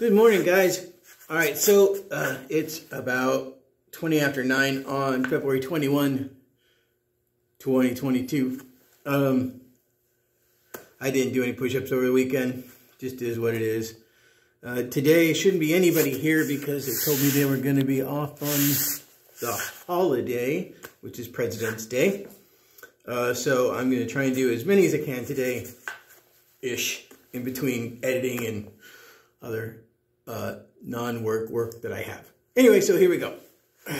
Good morning, guys. All right, so uh, it's about 20 after 9 on February 21, 2022. Um, I didn't do any push-ups over the weekend. Just is what it is. Uh, today shouldn't be anybody here because they told me they were going to be off on the holiday, which is President's Day. Uh, so I'm going to try and do as many as I can today-ish in between editing and other uh, non-work work that I have. Anyway, so here we go.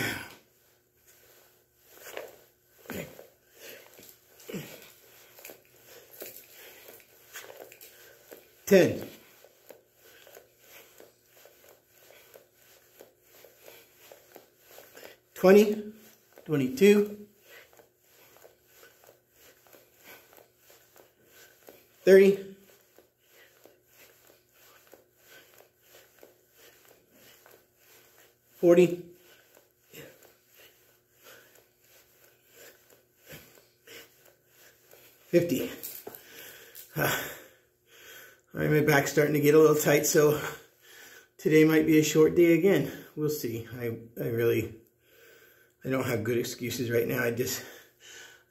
Ten. Twenty. Twenty-two. Thirty. 40. Fifty. Uh, all right, my back's starting to get a little tight, so today might be a short day again. We'll see. I, I really, I don't have good excuses right now. I just,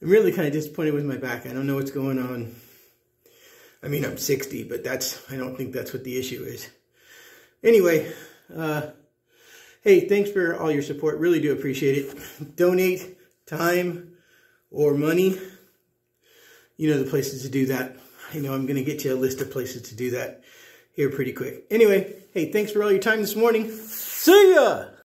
I'm really kind of disappointed with my back. I don't know what's going on. I mean, I'm 60, but that's, I don't think that's what the issue is. Anyway, uh, Hey, thanks for all your support. Really do appreciate it. Donate time or money. You know the places to do that. I know I'm going to get you a list of places to do that here pretty quick. Anyway, hey, thanks for all your time this morning. See ya!